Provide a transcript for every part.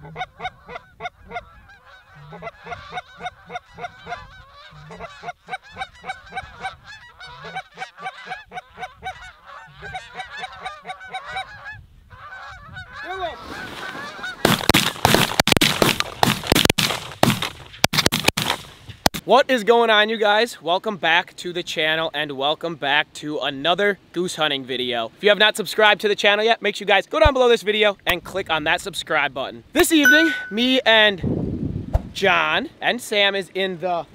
Ha ha ha ha! What is going on you guys? Welcome back to the channel and welcome back to another goose hunting video. If you have not subscribed to the channel yet, make sure you guys go down below this video and click on that subscribe button. This evening, me and Jon and Sam is in the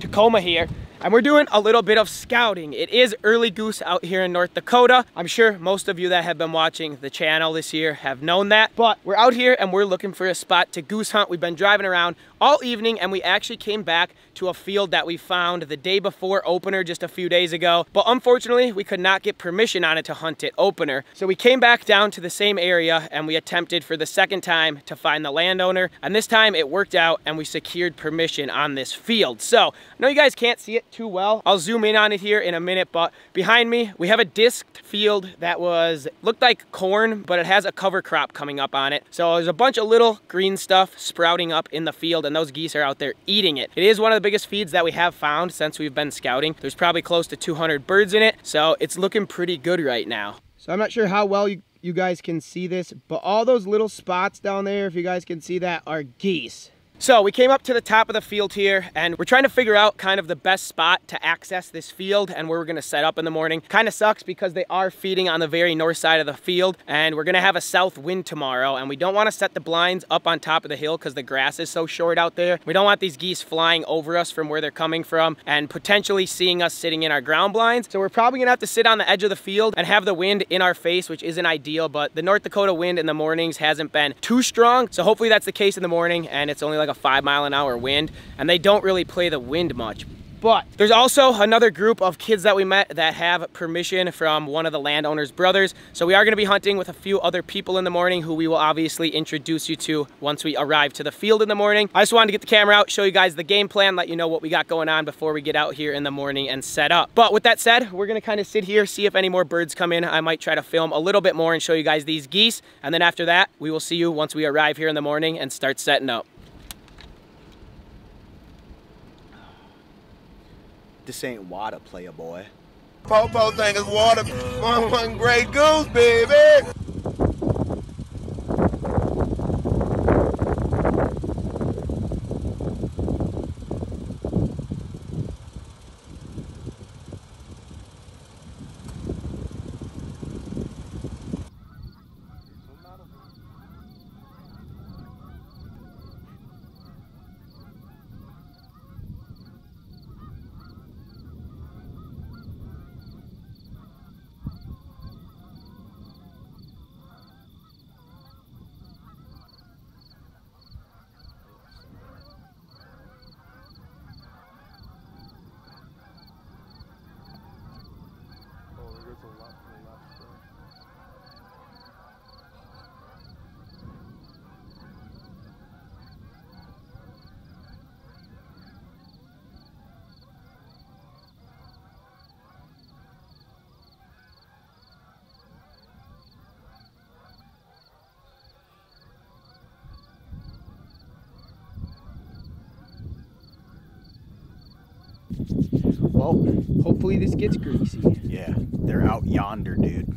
Tacoma here and we're doing a little bit of scouting. It is early goose out here in North Dakota. I'm sure most of you that have been watching the channel this year have known that, but we're out here and we're looking for a spot to goose hunt. We've been driving around all evening and we actually came back to a field that we found the day before opener just a few days ago. But unfortunately, we could not get permission on it to hunt it opener. So we came back down to the same area and we attempted for the second time to find the landowner. And this time it worked out and we secured permission on this field. So I know you guys can't see it too well. I'll zoom in on it here in a minute, but behind me, we have a disked field that was, looked like corn, but it has a cover crop coming up on it. So there's a bunch of little green stuff sprouting up in the field and those geese are out there eating it. It is one of the biggest feeds that we have found since we've been scouting. There's probably close to 200 birds in it, so it's looking pretty good right now. So I'm not sure how well you, you guys can see this, but all those little spots down there, if you guys can see that, are geese. So we came up to the top of the field here and we're trying to figure out kind of the best spot to access this field and where we're gonna set up in the morning. Kind of sucks because they are feeding on the very north side of the field and we're gonna have a south wind tomorrow and we don't wanna set the blinds up on top of the hill because the grass is so short out there. We don't want these geese flying over us from where they're coming from and potentially seeing us sitting in our ground blinds. So we're probably gonna have to sit on the edge of the field and have the wind in our face, which isn't ideal, but the North Dakota wind in the mornings hasn't been too strong. So hopefully that's the case in the morning and it's only like like a five mile an hour wind and they don't really play the wind much. But there's also another group of kids that we met that have permission from one of the landowner's brothers. So we are gonna be hunting with a few other people in the morning who we will obviously introduce you to once we arrive to the field in the morning. I just wanted to get the camera out, show you guys the game plan, let you know what we got going on before we get out here in the morning and set up. But with that said, we're gonna kind of sit here, see if any more birds come in. I might try to film a little bit more and show you guys these geese. And then after that, we will see you once we arrive here in the morning and start setting up. This ain't water, player boy. Popo thing is water. One, one great goose, baby. Well, hopefully this gets greasy. Yeah, they're out yonder, dude.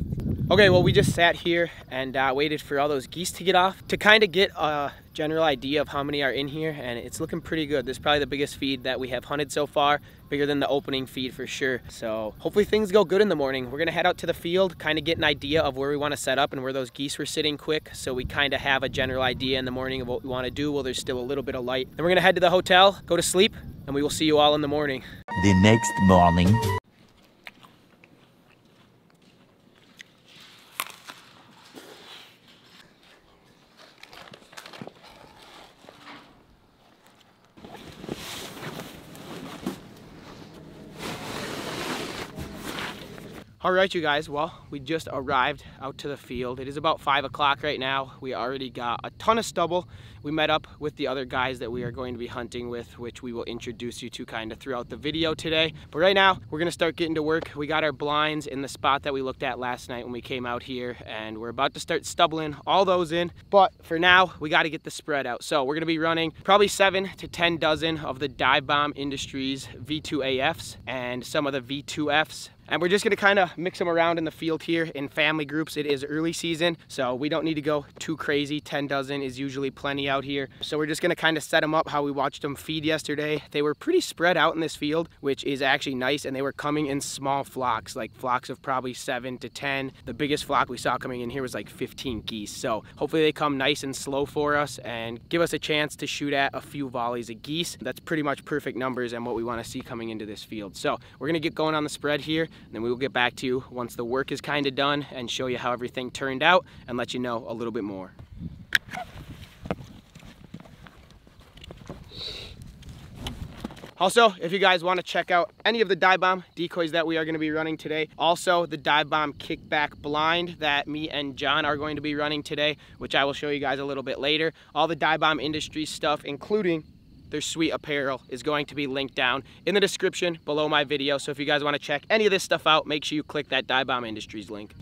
Okay, well, we just sat here and uh, waited for all those geese to get off to kind of get a general idea of how many are in here, and it's looking pretty good. This is probably the biggest feed that we have hunted so far, bigger than the opening feed for sure. So hopefully things go good in the morning. We're gonna head out to the field, kind of get an idea of where we wanna set up and where those geese were sitting quick, so we kind of have a general idea in the morning of what we wanna do while there's still a little bit of light. Then we're gonna head to the hotel, go to sleep, and we will see you all in the morning. The next morning. All right, you guys, well, we just arrived out to the field. It is about five o'clock right now. We already got a ton of stubble. We met up with the other guys that we are going to be hunting with, which we will introduce you to kind of throughout the video today. But right now, we're gonna start getting to work. We got our blinds in the spot that we looked at last night when we came out here, and we're about to start stubbling all those in. But for now, we gotta get the spread out. So we're gonna be running probably seven to 10 dozen of the Dive Bomb Industries V2AFs and some of the V2Fs and we're just gonna kind of mix them around in the field here in family groups. It is early season, so we don't need to go too crazy. 10 dozen is usually plenty out here. So we're just gonna kind of set them up how we watched them feed yesterday. They were pretty spread out in this field, which is actually nice, and they were coming in small flocks, like flocks of probably seven to 10. The biggest flock we saw coming in here was like 15 geese. So hopefully they come nice and slow for us and give us a chance to shoot at a few volleys of geese. That's pretty much perfect numbers and what we wanna see coming into this field. So we're gonna get going on the spread here and then we will get back to you once the work is kind of done and show you how everything turned out and let you know a little bit more. Also, if you guys want to check out any of the dive bomb decoys that we are going to be running today, also the dive bomb kickback blind that me and Jon are going to be running today, which I will show you guys a little bit later. All the dive bomb industry stuff, including their sweet apparel is going to be linked down in the description below my video. So if you guys want to check any of this stuff out, make sure you click that Dive Bomb Industries link.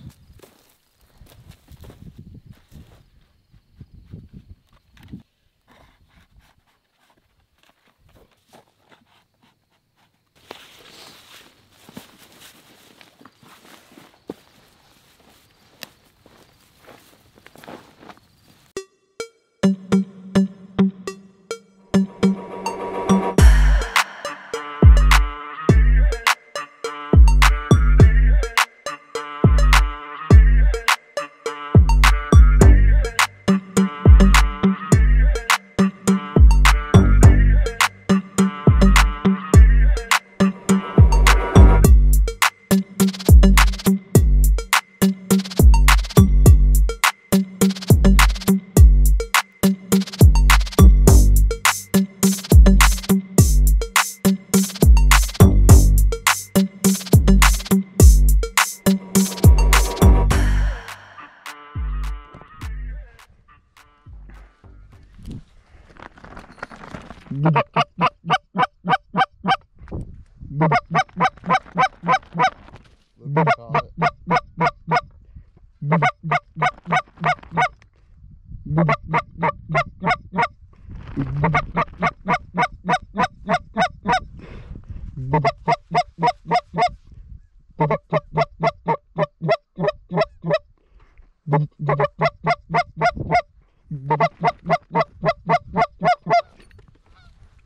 Bye-bye.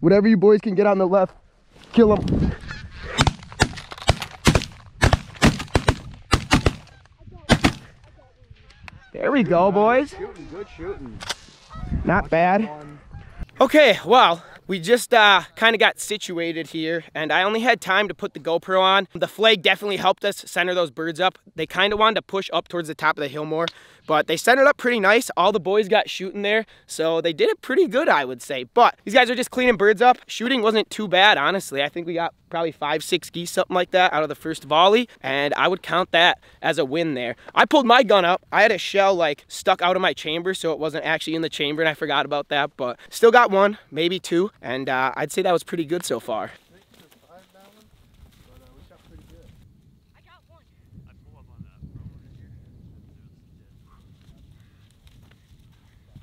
Whatever you boys can get on the left, kill them. There we go, boys. Good shooting. Not bad. Okay, well, we just uh, kind of got situated here and I only had time to put the GoPro on. The flag definitely helped us center those birds up. They kind of wanted to push up towards the top of the hill more, but they set it up pretty nice. All the boys got shooting there, so they did it pretty good, I would say. But these guys are just cleaning birds up. Shooting wasn't too bad, honestly. I think we got probably five, six geese, something like that, out of the first volley, and I would count that as a win there. I pulled my gun up. I had a shell like stuck out of my chamber, so it wasn't actually in the chamber, and I forgot about that, but still got one, maybe two, and uh, I'd say that was pretty good so far.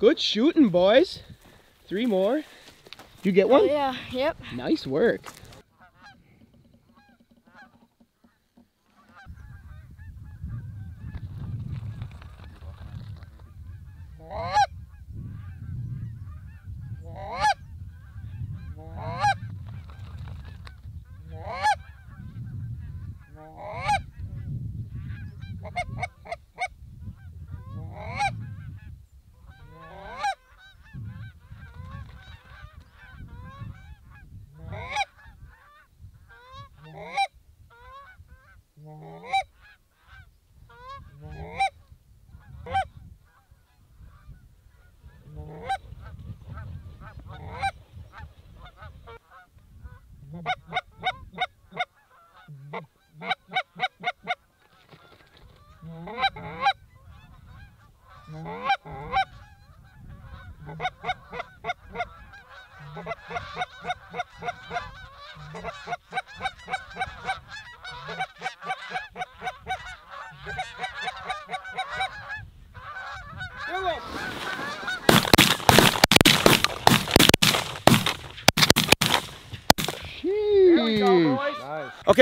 Good shooting, boys. Three more. You get oh, one? Oh, yeah, yep. Nice work.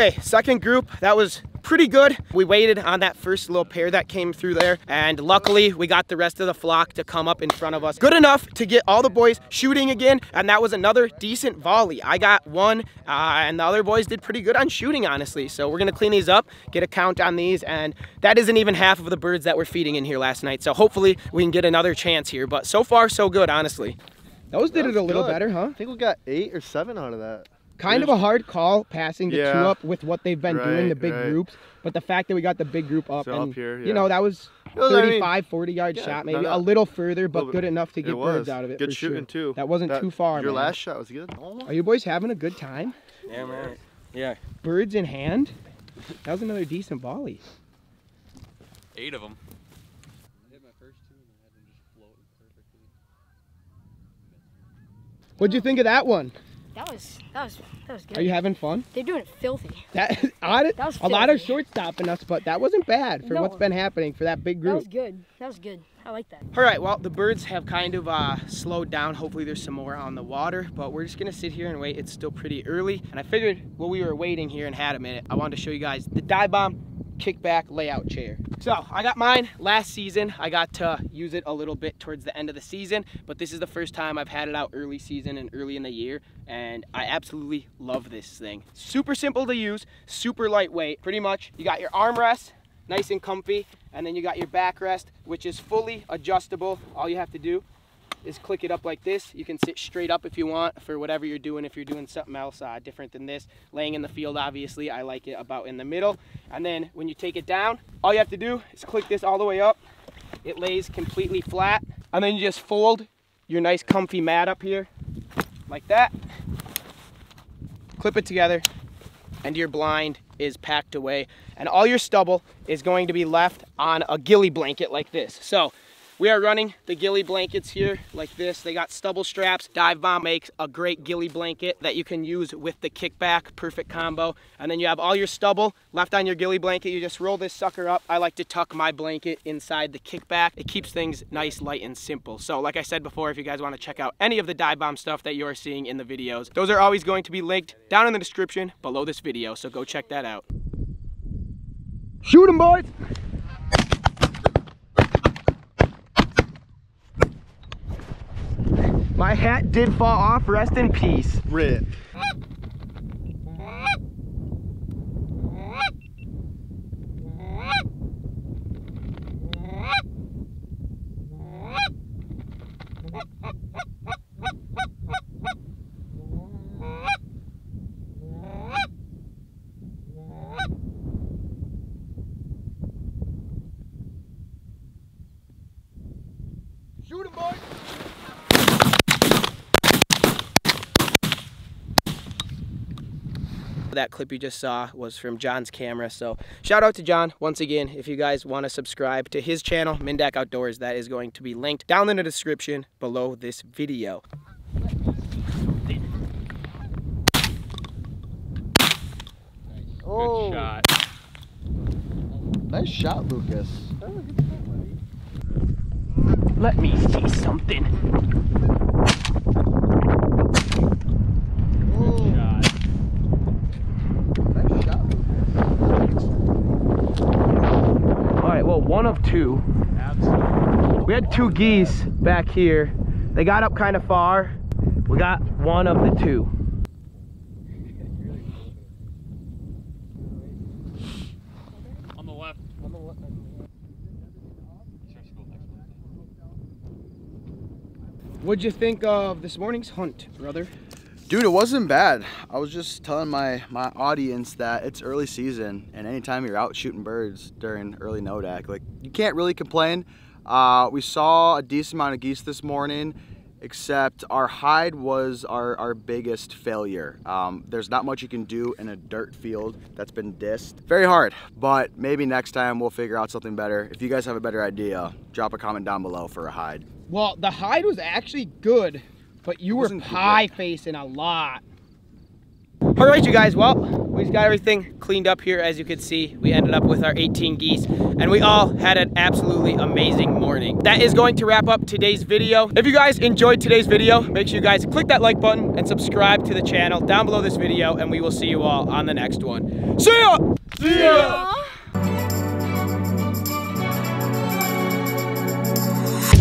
Okay, second group, that was pretty good. We waited on that first little pair that came through there, and luckily we got the rest of the flock to come up in front of us. Good enough to get all the boys shooting again, and that was another decent volley. I got one, uh, and the other boys did pretty good on shooting, honestly. So we're gonna clean these up, get a count on these, and that isn't even half of the birds that were feeding in here last night. So hopefully we can get another chance here, but so far so good, honestly. Those did That it a little good. better, huh? I think we got eight or seven out of that. Kind of a hard call passing the two up with what they've been doing, the big right. groups. But the fact that we got the big group up So and, up here, you know, that was It was, I mean, 35, 40 yard yeah, shot, maybe no. a little further, but Little good enough to get birds out of it. Good for shooting sure. too. That wasn't too far. Your man. last shot was good. Oh, Are you boys having a good time? Yeah, man. Yeah. Birds in hand. That was another decent volley. Eight of them. What'd you think of that one? That was that was that was good. Are you having fun? They're doing it filthy. That, odd, That was a lot of filthy. short stopping us, but that wasn't bad for No. what's been happening for that big group. That was good. That was good. I like that. All right, well, the birds have kind of uh, slowed down. Hopefully there's some more on the water, but we're just gonna sit here and wait. It's still pretty early. And I figured while we were waiting here and had a minute, I wanted to show you guys the dive bomb kickback layout chair. So I got mine last season. I got to use it a little bit towards the end of the season, but this is the first time I've had it out early season and early in the year, and I absolutely love this thing. Super simple to use, super lightweight. Pretty much, you got your armrest, nice and comfy, and then you got your backrest, which is fully adjustable. All you have to do is click it up like this. You can sit straight up if you want for whatever you're doing. If you're doing something else uh, different than this, laying in the field, obviously, I like it about in the middle. And then when you take it down, all you have to do is click this all the way up. It lays completely flat. And then you just fold your nice comfy mat up here like that. Clip it together and your blind is packed away. And all your stubble is going to be left on a ghillie blanket like this. So we are running the ghillie blankets here like this. They got stubble straps. Dive Bomb makes a great ghillie blanket that you can use with the kickback, perfect combo. And then you have all your stubble left on your ghillie blanket. You just roll this sucker up. I like to tuck my blanket inside the kickback. It keeps things nice, light, and simple. So like I said before, if you guys want to check out any of the Dive Bomb stuff that you are seeing in the videos, those are always going to be linked down in the description below this video. So go check that out. Shoot 'em, boys! My hat did fall off. Rest in peace. Rip. Shoot 'em, boys! That clip you just saw was from Jon's camera. So shout out to John once again. If you guys want to subscribe to his channel, MinnDak Outdoors, that is going to be linked down in the description below this video. Oh, Shot. nice shot, Lucas. Let me see something. Shot. Nice shot, Lucas. All right, well, one of two. Absolutely. We had two geese back here. They got up kind of far. We got one of the two. On the left. On the left. What'd you think of this morning's hunt, brother? Dude, it wasn't bad. I was just telling my, my audience that it's early season, and anytime you're out shooting birds during early Nodak, like you can't really complain. Uh, we saw a decent amount of geese this morning, except our hide was our, our biggest failure. Um, there's not much you can do in a dirt field that's been disked. Very hard, but maybe next time we'll figure out something better. If you guys have a better idea, drop a comment down below for a hide. Well, the hide was actually good, but you were wasn't pie facing a lot. All right, you guys. Well, we've got everything cleaned up here. As you can see, we ended up with our 18 geese, and we all had an absolutely amazing morning. That is going to wrap up today's video. If you guys enjoyed today's video, make sure you guys click that like button and subscribe to the channel down below this video, and we will see you all on the next one. See ya! See ya!